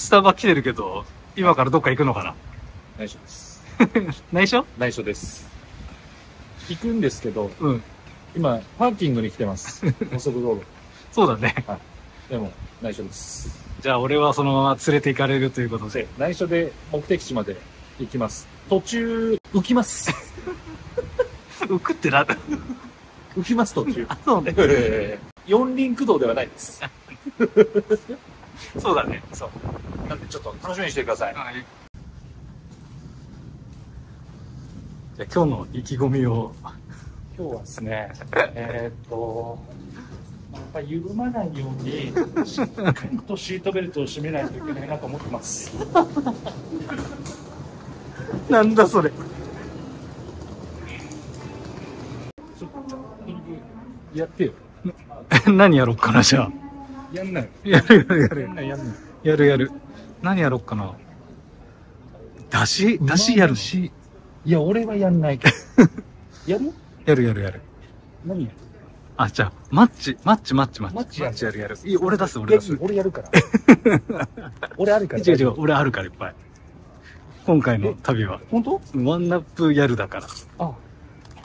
スタバ来てるけど、今からどっか行くのかな？内緒です。内緒？内緒です。行くんですけど、うん。今、パーキングに来てます。高速道路。そうだね。でも、内緒です。じゃあ俺はそのまま連れて行かれるということで。で、内緒で目的地まで行きます。途中、浮きます。浮くってな。浮きます、途中。あ、そうね。四輪駆動ではないです。そうだね。そう。なんでちょっと楽しみにしてください。はい。じゃあ今日の意気込みを。今日はですね、えーっと、やっぱり緩まないように、しっかりとシートベルトを締めないといけないなと思ってます。なんだそれ。ちょっと、やってよ。何やろっかな、じゃあ。やんない。やるやるやる。やんない、やんない。やるやる。何やろっかな。だし、だしやるの？し。いや、俺はやんないけど。やる？やるやるやる。何やる？あ、じゃあ、マッチ、マッチ、マッチ、マッチ。マッチやるやるやる。いい、俺出す、俺出す。いや俺やるから。俺あるから。違う違う、俺あるからいっぱい。今回の旅は、本当？ワンナップやるだから。あ、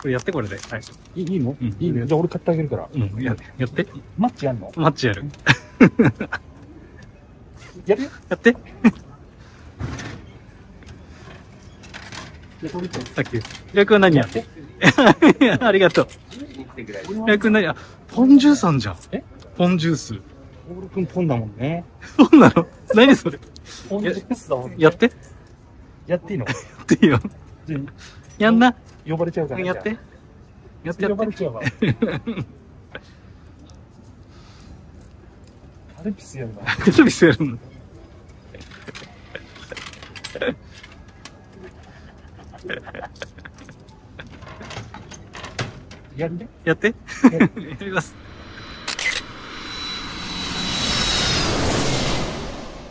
これやってこれで。はい。いいいの、うんいいね。じゃあ俺買ってあげるから。うん、や、やって。マッチやんの？マッチやる。やるよ。やって。さっき。平君は何やって？ありがとう。平君何？あ、ポンジュースあんじゃん。え？ポンジュース。オール君ポンだもんね。そうなの？何それ？ポンジュースだもんね。やって。やっていいの？やっていいよ。やんな。あ呼ばれちゃうから。やって。やって。呼ばれちゃうわ。カルピスやるな。カルピスやるの。やるね。やって。やります。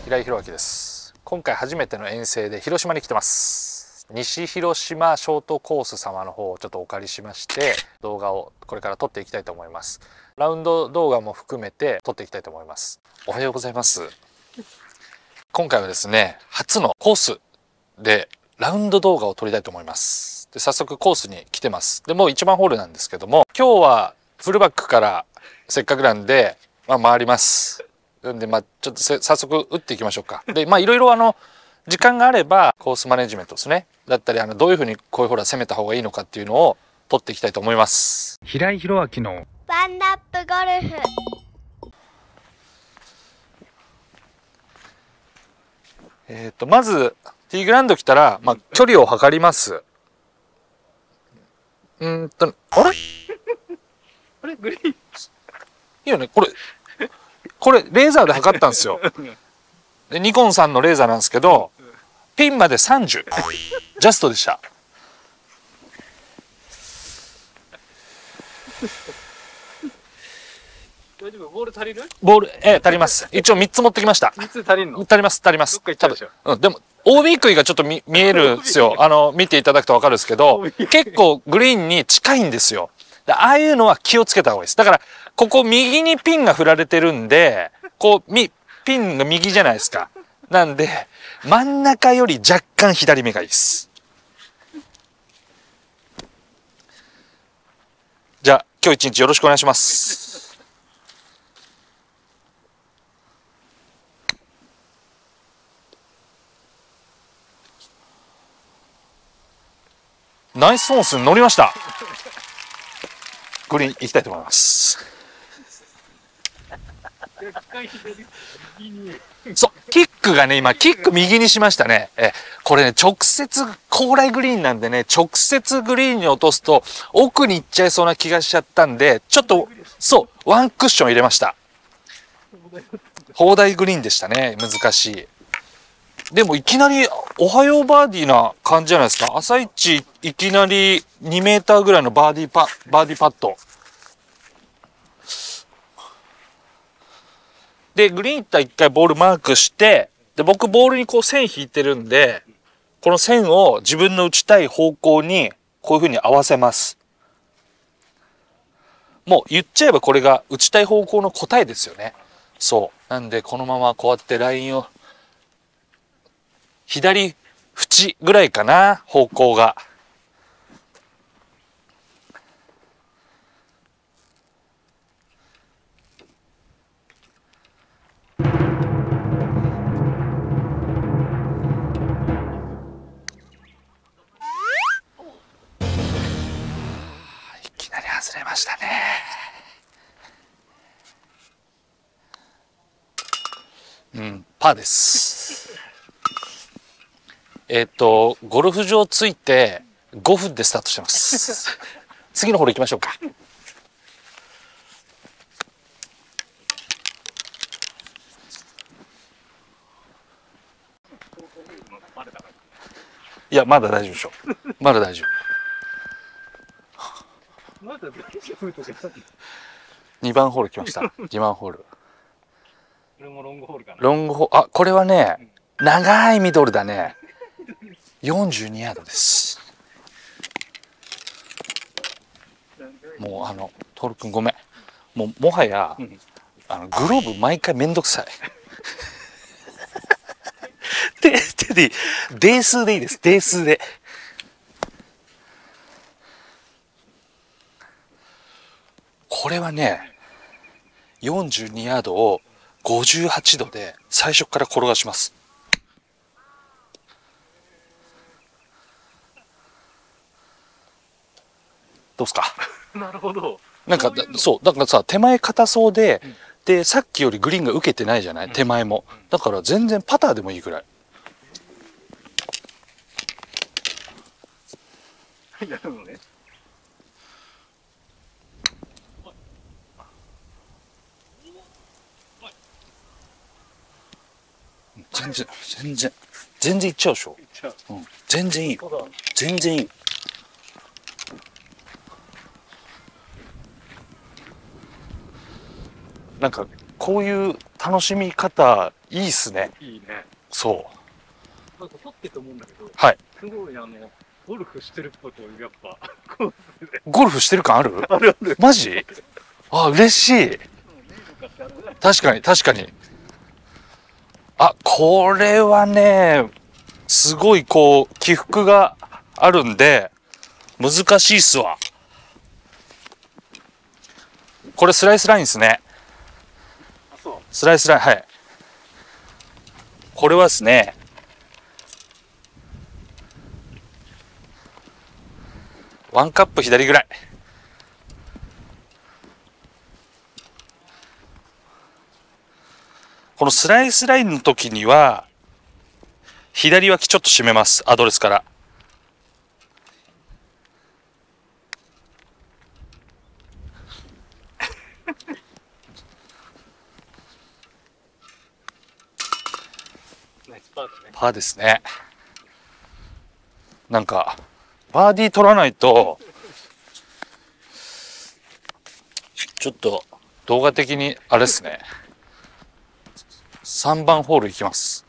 平井宏明です今回初めての遠征で広島に来てます西広島ショートコース様の方をちょっとお借りしまして動画をこれから撮っていきたいと思います。ラウンド動画も含めて撮っていきたいと思います。おはようございます。今回はですね初のコースでラウンド動画を撮りたいと思います。で早速コースに来てます。でもう1番ホールなんですけども今日はフルバックからせっかくなんで、まあ、回ります。なんで、まあ、ちょっと早速打っていきましょうか。で、まあ、いろいろあの、時間があれば、コースマネジメントですね。だったり、あの、どういうふうにこういうほら攻めた方がいいのかっていうのを取っていきたいと思います。平井宏明のワンナップゴルフえっ、と、まず、ティーグラウンド来たら、まあ、距離を測ります。うーんと、あれ？いあれ？グリーン？いよね、これ、これ、レーザーで測ったんですよ。でニコンさんのレーザーなんですけど、ピンまで30。ジャストでした。大丈夫？ボール足りる？ボール、ええ、足ります。一応3つ持ってきました。?3 つ足りんの？足ります、足ります。多分うん、でも、OB 杭がちょっと見見えるんですよ。あの、見ていただくとわかるんですけど 結構グリーンに近いんですよ。でああいうのは気をつけた方がいいです。だから、ここ右にピンが振られてるんで、こう、み、ピンが右じゃないですか。なんで、真ん中より若干左目がいいです。じゃあ、今日一日よろしくお願いします。ナイスオンスに乗りました。グリーン行きたいと思います。そう、キックがね、今、キック右にしましたね。え、これね、直接、高麗グリーンなんでね、直接グリーンに落とすと、奥に行っちゃいそうな気がしちゃったんで、ちょっと、そう、ワンクッション入れました。砲台グリーンでしたね、難しい。でもいきなり、おはようバーディーな感じじゃないですか。朝一、いきなり2メーターぐらいのバーディーパ、バーディーパット。で、グリーン行ったら一回ボールマークして、で、僕ボールにこう線引いてるんで、この線を自分の打ちたい方向に、こういう風に合わせます。もう言っちゃえばこれが打ちたい方向の答えですよね。そう。なんで、このままこうやってラインを左縁ぐらいかな、方向が。きなり外れましたね。うん、パーです。えっと、ゴルフ場着いて5分でスタートしてます。次のホール行きましょうか。いや、まだ大丈夫でしょ。まだ大丈夫。まだ大丈夫2番ホール来ました。2番ホール。これもロングホールかな。ロングホあ、これはね、長いミドルだね。42ヤードです。もうあの、トール君ごめん。もうもはや、んあの、グローブ毎回めんどくさい。手、手でいい。デー数でいいです。デー数で。これはね、42ヤードを58度で最初から転がします。どうですか？なるほど。なんかだそうだからさ手前硬そうで、でさっきよりグリーンが受けてないじゃない、手前も。だから全然パターでもいいぐらい。なるほどね。全然全然全然いっちゃうでしょ、じゃあ、うん、全然いい。全然いい。なんかこういう楽しみ方いいっすね。いいね。そう。なんか撮ってて思うんだけど、はい。すごいあの、ゴルフしてることをやっぱ、ゴルフしてる感ある？あるある。マジ？あ嬉しい。確かに確かにあこれはねすごいこう起伏があるんで難しいっすわ。これスライスラインですね、スライスラインはい。これはですね。ワンカップ左ぐらい。このスライスラインの時には左脇ちょっと締めます。アドレスから。パーだね。パーですね。なんかバーディー取らないとちょっと動画的にあれですね。3番ホール行きます。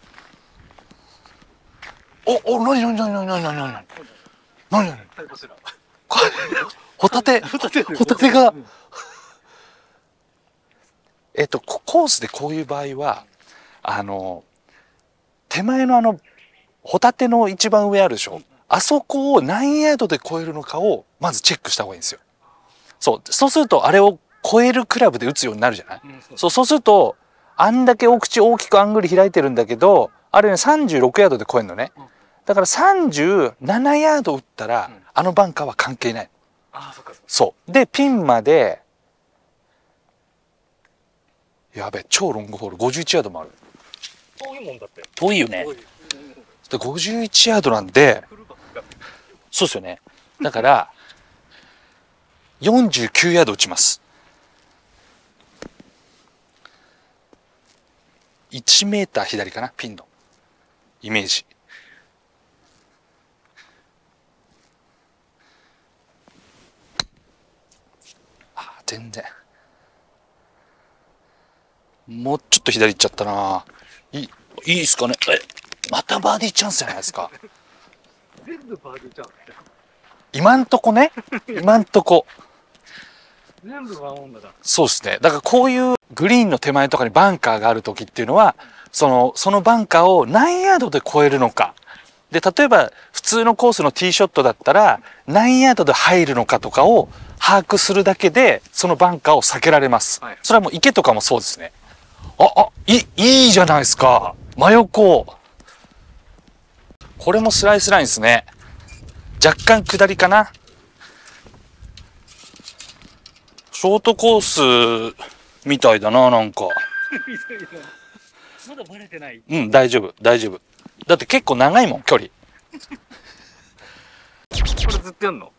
おおなになになになになになになになになにはい、こちら。これホタテホタテ。ホタテが。うんえっとココースでこういう場合はあの手前のあのホタテの一番上あるでしょ。あそこを何ヤードで超えるのかをまずチェックした方がいいんですよ。そう。そうするとあれを超えるクラブで打つようになるじゃない。うん、そうそうするとあんだけお口大きくアングル開いてるんだけどあれね36ヤードで超えるのね。うん。だから37ヤード打ったら、うん。あのバンカーは関係ない。あ、そっかそっか。そう。でピンまでやべえ超ロングホール。51ヤードもある。遠いもんだって。遠いよね。で51ヤードなんでそうですよね。だから49ヤード打ちます1メーター左かなピンの。イメージ。あ全然。もうちょっと左行っちゃったな。いいいいですかね。えまたバーディーチャンスじゃないですか。全部バーディーチャンス。今んとこね。今んとこ全部ワンオンだ。そうですねだからこういうグリーンの手前とかにバンカーがある時っていうのはその、そのバンカーを何ヤードで越えるのか。で、例えば普通のコースのティーショットだったら何ヤードで入るのかとかを把握するだけで、そのバンカーを避けられます。はいそれはもう池とかもそうですね。あ、あ、いい、いいじゃないですか。真横。これもスライスラインですね。若干下りかな。ショートコースみたいだな、なんか。まだバレてない。うん、大丈夫、大丈夫。だって結構長いもん、距離。これずっとやんの？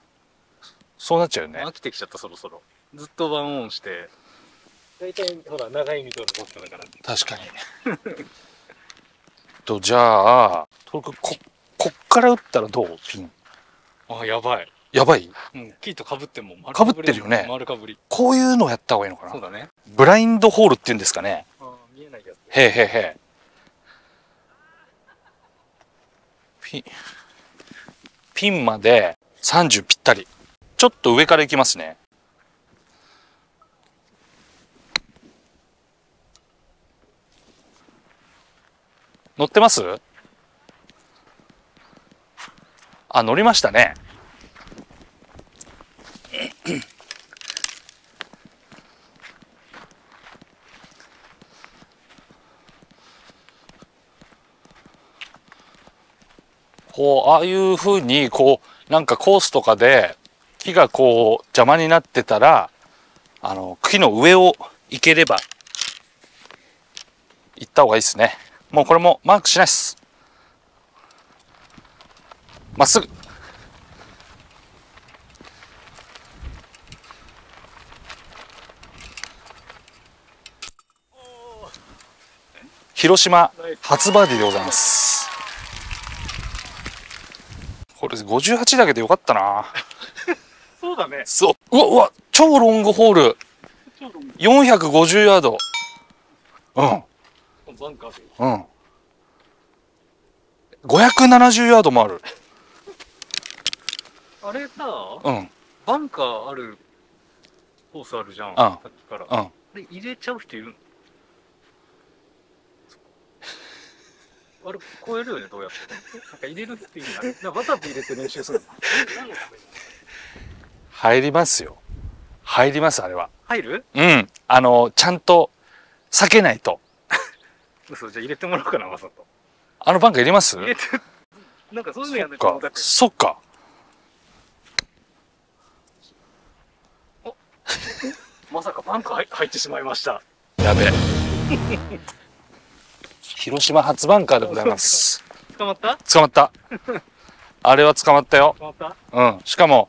そうなっちゃうよね。飽きてきちゃった、そろそろ。ずっとワンオンして。大体、ほら、長いミドル持ってたから。確かに。と、じゃあ、とこ、ここっから打ったらどう？ピン。あ、やばい。やばいうん、キーと被ってんもん。被ってるよね丸かぶり。こういうのをやった方がいいのかなそうだね。ブラインドホールっていうんですかね。あ見えないやつ。へえへえへえ。ピン、ピンまで30ぴったり。ちょっと上から行きますね。乗ってます？あ、乗りましたね。こう、ああいう風に、こう、なんかコースとかで、木がこう、邪魔になってたら、あの、木の上を行ければ、行った方がいいですね。もうこれもマークしないっす。まっすぐ。広島初バーディーでございます。これ58だけでよかったな。そうだね。そう。うわ、うわ、超ロングホール。ちょうど450ヤード。うん、バンカーで。うん。570ヤードもある。あれさ、うん、バンカーあるコースあるじゃん。んさっきから。うん。で、入れちゃう人いるの？あれ、超えるよね、どうやって。なんか入れるっていいんだね。なんかわざと入れて練習するの。入りますよ。入ります、あれは。入る？うん。あの、ちゃんと避けないと。嘘、じゃあ入れてもらおうかな、わざと。あのバンカー入れます？入れて、なんかそういうのやんなきゃ。そっか。まさかバンカー入入ってしまいました。やべえ。広島初バンカーでございます。捕まった？捕まった。あれは捕まったよ。捕まった？うん。しかも、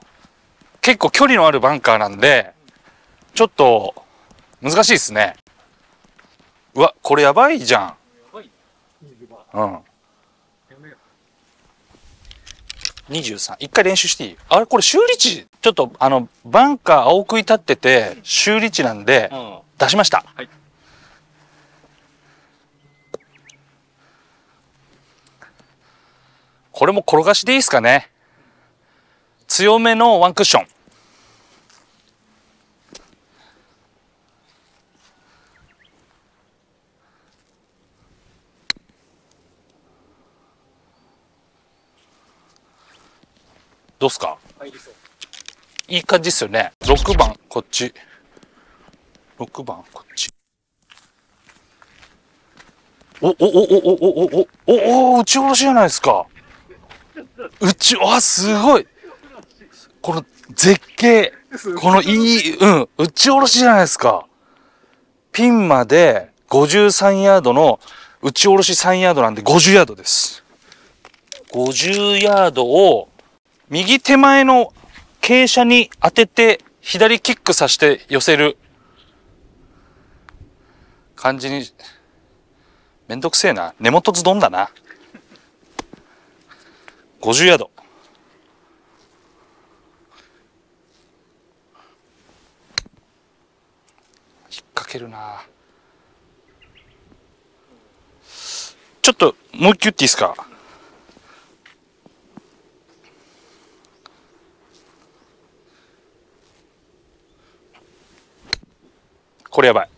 結構距離のあるバンカーなんで、ちょっと、難しいですね。うわ、これやばいじゃやばい。水が。ん。うん。やめよ23。一回練習していい？あれこれ修理値、ちょっとあの、バンカー青食い立ってて、修理値なんでう。、うん。出しました。はいこれも転がしでいいですかね。強めのワンクッション。どうっすか？いい感じっすよね。6番、こっち。6番、こっち。お、お、お、お、お、お、お、お、おお、打ち下ろしじゃないですか。打ち、あ、すごい。この絶景。このいい、うん、打ち下ろしじゃないですか。ピンまで53ヤードの打ち下ろし3ヤードなんで50ヤードです。50ヤードを右手前の傾斜に当てて左キックさして寄せる感じにめんどくせえな根元ズドンだな50ヤード引っ掛けるなちょっともう一球言っていいですか？これやばい。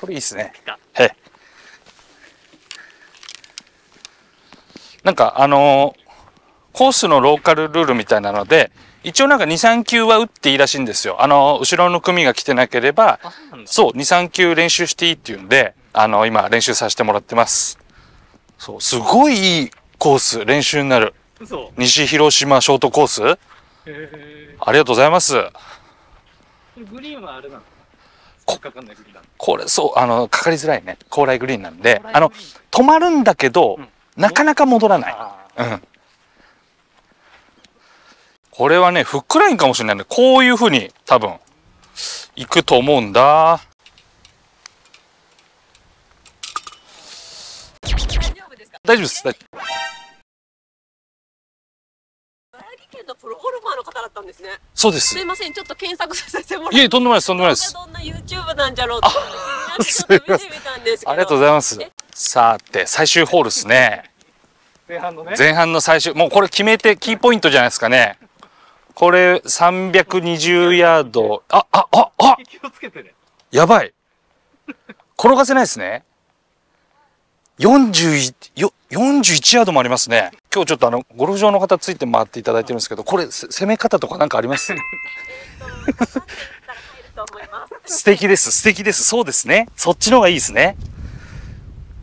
これいいですね来た。へい。なんかあのーコースのローカルルールみたいなので、一応なんか2、3球は打っていいらしいんですよ。あのー後ろの組が来てなければ、あ、そうなんだ。そう、2、3球練習していいっていうんで、あの、今練習させてもらってます。そう、すごいいいコース、練習になる。嘘。西広島ショートコース。ありがとうございます。グリーンはあれなの？ここれ、そう、あの、かかりづらいね。高麗グリーンなんで、あの止まるんだけど、うんなかなか戻らない。あうん。これはね、フックラインかもしれないね。こういう風に多分、行くと思うんだ。大丈夫ですか大丈夫です。大丈茨城県のプロゴルファーの方だったんですねそうですすい。ませんちょっと検索させてもらっていえ、とんでもないです、とんでもないです。どんな YouTube なんじゃろうと思って 気になってちょっと見てみたんですけどありがとうございますえ。さて、最終ホールですね。前半のね。前半の最終、もうこれ決めて、キーポイントじゃないですかね。これ、320ヤード。あ、あ、あ、あ気をつけてね。やばい。転がせないですね。41、よ、41ヤードもありますね。今日ちょっとあの、ゴルフ場の方ついて回っていただいてるんですけど、これ、せ攻め方とかなんかあります？素敵です、素敵です。そうですね。そっちの方がいいですね。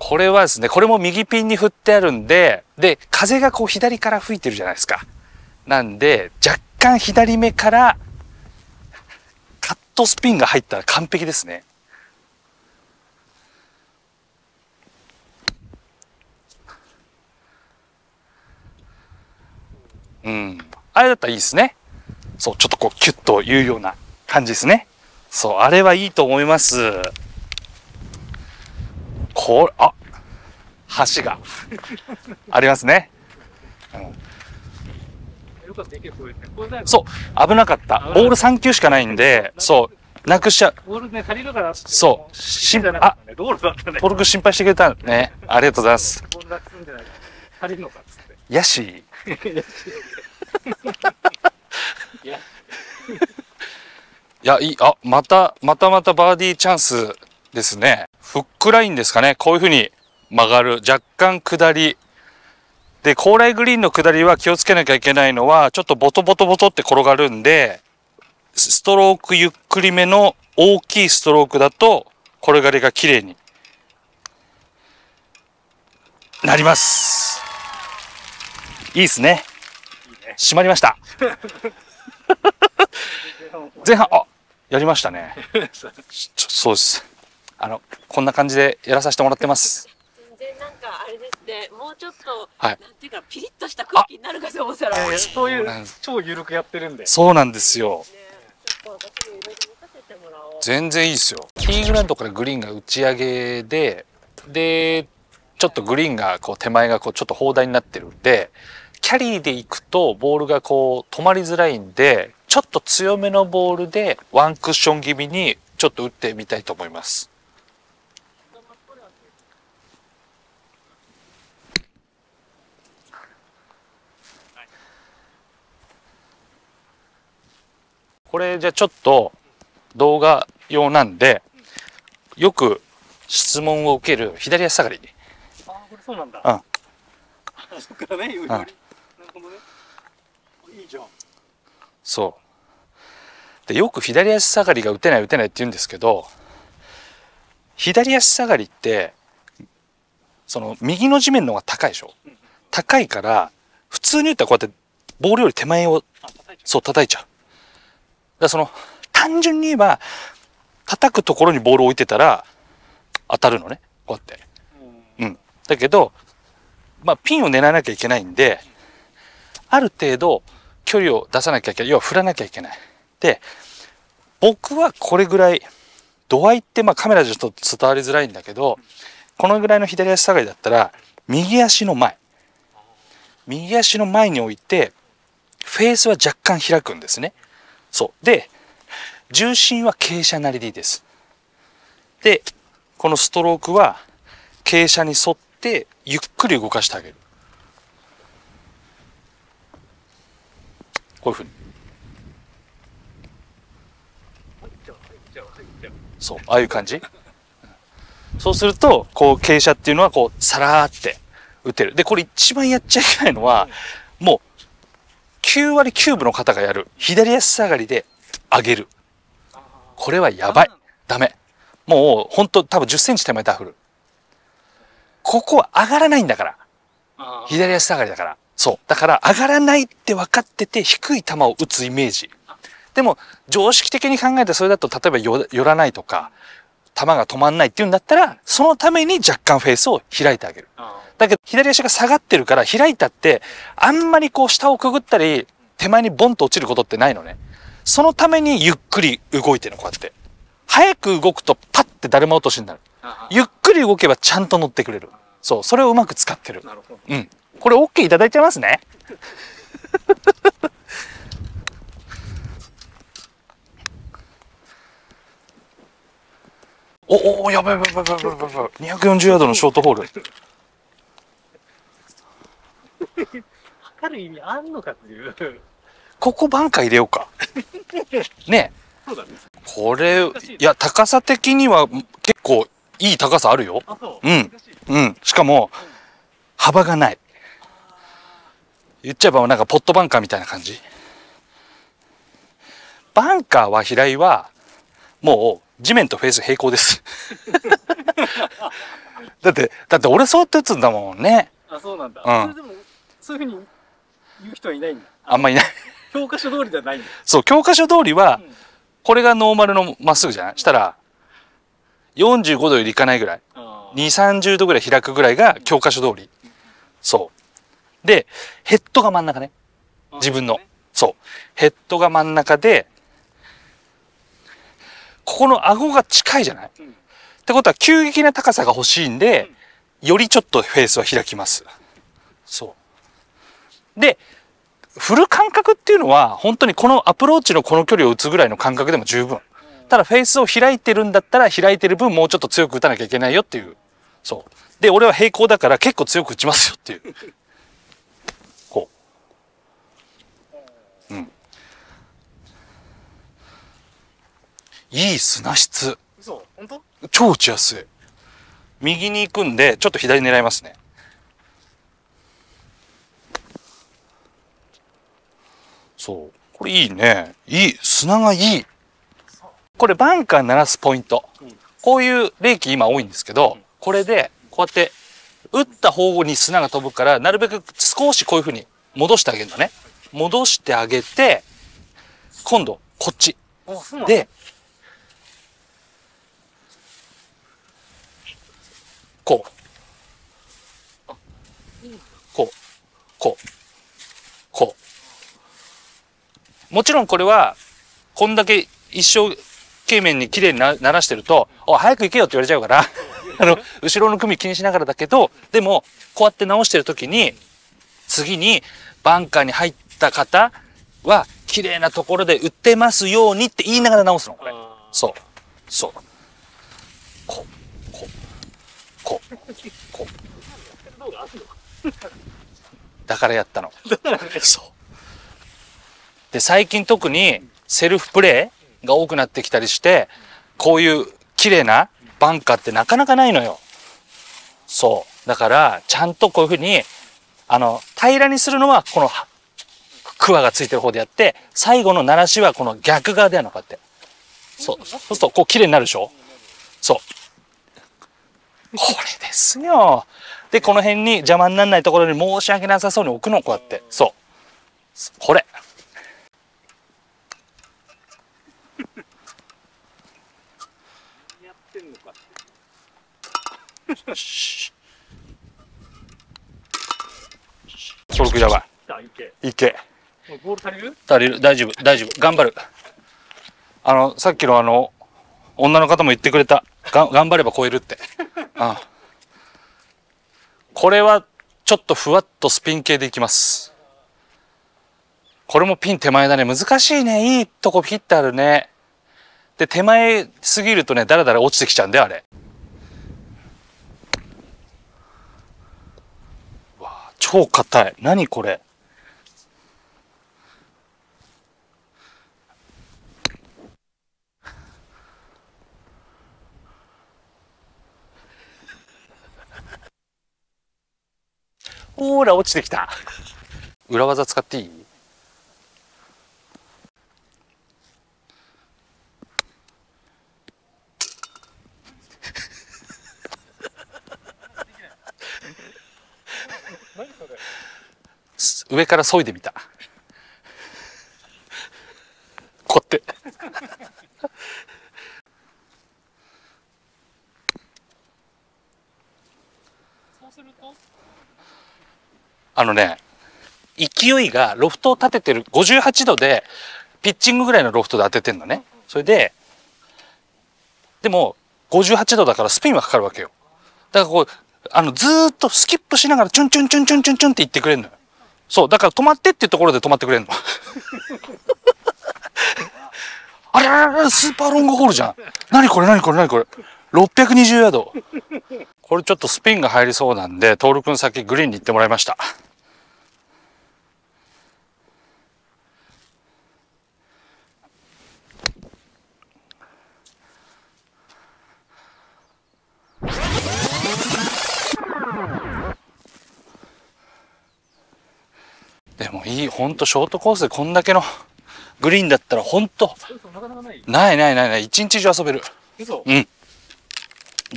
これはですね、これも右ピンに振ってあるんで、で、風がこう左から吹いてるじゃないですか。なんで、若干左目から、カットスピンが入ったら完璧ですね。うん。あれだったらいいですね。そう、ちょっとこうキュッというような感じですね。そう、あれはいいと思います。これ、あ、橋がありますね。そう、危なかった。ボール3球しかないんで、そう、なくしちゃう。ボールね、足りるから。そうしんね。道路だったね。トルク心配してくれたね。ありがとうございます。足りるのかっつって。ヤシ。いや、いい、あ、また、またまたバーディーチャンスですね。フックラインですかね。こういう風に曲がる。若干下り。で、高麗グリーンの下りは気をつけなきゃいけないのは、ちょっとボトボトボトって転がるんで、スストロークゆっくりめの大きいストロークだと、転がりが綺麗になります。いいですね。閉まりました。前半、あ、やりましたね。そうです。あの、こんな感じでやらさせてもらってます。全然なんかあれですねもうちょっと、はいなんていうかピリッとした空気になるかと思ったらねいやいやそういう超緩くやってるんで。そうなんですよ。全然いいですよ。ティーグラウンドからグリーンが打ち上げで、で、ちょっとグリーンがこう手前がこうちょっと砲台になってるんで、キャリーで行くとボールがこう止まりづらいんで、ちょっと強めのボールでワンクッション気味にちょっと打ってみたいと思います。これじゃあちょっと動画用なんで、よく質問を受ける左足下がり。あ、これそうなんだ。うんあ、そっからね、より。なるほどね。いいじゃん。そう。で、よく左足下がりが打てない打てないって言うんですけど、左足下がりって、その右の地面の方が高いでしょ？高いから、普通に打ったらこうやってボールより手前をそう叩いちゃう。だその、単純に言えば、叩くところにボールを置いてたら当たるのね。こうやって。う。うん。だけど、まあ、ピンを狙わなきゃいけないんで、ある程度距離を出さなきゃいけない。要は振らなきゃいけない。で、僕はこれぐらい、度合いってまあカメラじゃちょっと伝わりづらいんだけど、このぐらいの左足下がりだったら、右足の前。右足の前に置いて、フェースは若干開くんですね。そう。で、重心は傾斜なりでいいです。で、このストロークは傾斜に沿ってゆっくり動かしてあげる。こういうふうに。そう、ああいう感じ。そうすると、こう、傾斜っていうのは、こう、さらーって打てる。で、これ一番やっちゃいけないのは、9割9分の方がやる。左足下がりで上げる。これはやばい。ダメ。もう、ほんと、多分10センチ手前ダフル。ここは上がらないんだから。左足下がりだから。そう。だから、上がらないって分かってて、低い球を打つイメージ。でも、常識的に考えてそれだと、例えばよ寄らないとか、球が止まんないっていうんだったら、そのために若干フェースを開いてあげる。あだけど、左足が下がってるから、開いたって、あんまりこう下をくぐったり、手前にボンと落ちることってないのね。そのためにゆっくり動いてるの、こうやって。早く動くとパッて誰も落としになる。あゆっくり動けばちゃんと乗ってくれる。そう、それをうまく使ってる。なるほど。うん。これ OK いただいちゃいますね。おおやばいやばいやばいやばいやばいやばい。240ヤードのショートホール。測る意味あんのかっていう。ここバンカー入れようか。ねそうだね。これ、いや、高さ的には結構いい高さあるよ。あ、そう。うんうん。しかも、幅がない。言っちゃえばなんかポットバンカーみたいな感じ。バンカーは平井は、もう地面とフェース平行です。だって、だって俺そうやって打つんだもんね。あ、そうなんだ。うんそれでも、そういうふうに言う人はいないんだ。あんまりいない。教科書通りじゃないんだ。そう、教科書通りはうん、これがノーマルのまっすぐじゃない？したら、45度よりいかないぐらい。あ2、30度ぐらい開くぐらいが教科書通り。そう。で、ヘッドが真ん中ね。ー自分の。そう。ヘッドが真ん中で、ここの顎が近いじゃない、うんってことは急激な高さが欲しいんで、よりちょっとフェースは開きます。そう。で、振る感覚っていうのは、本当にこのアプローチのこの距離を打つぐらいの感覚でも十分。ただフェースを開いてるんだったら開いてる分もうちょっと強く打たなきゃいけないよっていう。そう。で、俺は平行だから結構強く打ちますよっていう。こう。うん。いい砂質。嘘本当？超打ちやすい。右に行くんで、ちょっと左狙いますね。そう。これいいね。いい。砂がいい。これバンカー鳴らすポイント。うんこういう冷気今多いんですけど、これで、こうやって、打った方に砂が飛ぶから、なるべく少しこういう風に戻してあげるのね。戻してあげて、今度、こっち。で。こう。こう。こう。もちろんこれは、こんだけ一生懸命に綺麗にな鳴らしてると、おい、早く行けよって言われちゃうから、あの、後ろの組気にしながらだけど、でも、こうやって直してる時に、次にバンカーに入った方は、綺麗なところで打ってますようにって言いながら直すの、これ。あそう。そう。こう、こう、こう、こ だからやったの。そう。で、最近特にセルフプレイが多くなってきたりして、こういう綺麗なバンカーってなかなかないのよ。そう。だから、ちゃんとこういうふうに、あの、平らにするのは、この、クワがついてる方でやって、最後の鳴らしはこの逆側でやるの、こうやって。そう。そうすると、こう綺麗になるでしょ？そう。これですよ。で、この辺に邪魔にならないところに申し訳なさそうに置くの、こうやって。そう。これ。やってんのか。ソルクやばあ、いけ。い。いけ。ボール足りる？足りる大丈夫、大丈夫。頑張る。あの、さっきのあの、女の方も言ってくれた。が頑張れば超えるって。うん。これは、ちょっとふわっとスピン系でいきます。これもピン手前だね。難しいね。いいとこピッてあるね。で、手前すぎるとね、だらだら落ちてきちゃうんだよ、あれ。超硬い。何これ？ほーら、落ちてきた。裏技使っていい？上から削いでみた。こうやって。あのね勢いがロフトを立ててる58度でピッチングぐらいのロフトで当ててんのね。それででも58度だからスピンはかかるわけよ。だからこうあのずーっとスキップしながらチュンチュンチュンチュンチュンチュンって言ってくれるのよそうだから止まってっていうところで止まってくれるの。あれ？あれあれスーパーロングホールじゃん。何これ？何これ？何これ？620ヤード。これちょっとスピンが入りそうなんで徹君先グリーンに行ってもらいましたでもいいほんとショートコースでこんだけのグリーンだったらほんと。ない。ないないないない一日中遊べる。嘘。うん。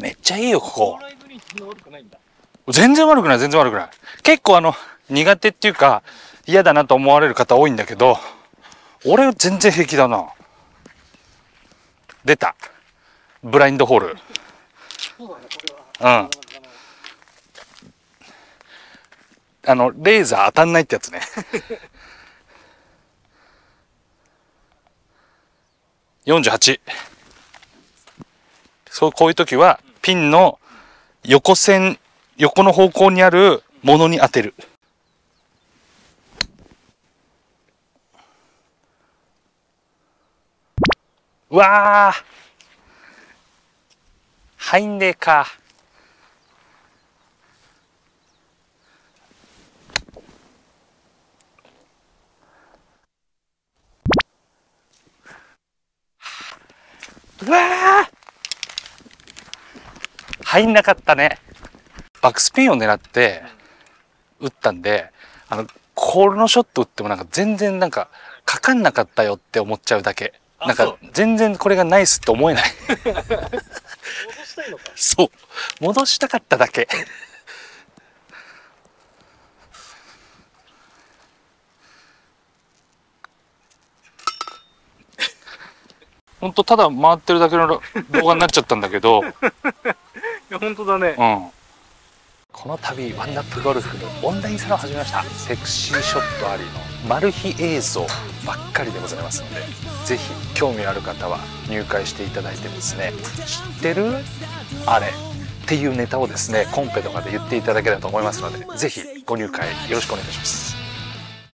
めっちゃいいよここ。全然悪くない全然悪くない。結構あの苦手っていうか嫌だなと思われる方多いんだけど俺全然平気だな。出た。ブラインドホール。そうだね、これは。うんあのレーザー当たんないってやつね。48そうこういう時はピンの横線横の方向にあるものに当てる。うわー。入んねえか。うわー。入んなかったね。バックスピンを狙って打ったんであのこのショット打ってもなんか全然なんかかかんなかったよって思っちゃうだけ。なんか全然これがナイスって思えない。戻したいのか。そう。戻したかっただけほんとただ回ってるだけの動画になっちゃったんだけど。いや本当だね。うん、この度ワンナップゴルフオンラインサロンを始めました。セクシーショットありのマル秘映像ばっかりでございますのでぜひ興味ある方は入会していただいてですね知ってるあれっていうネタをですねコンペとかで言っていただければと思いますのでぜひご入会よろしくお願いします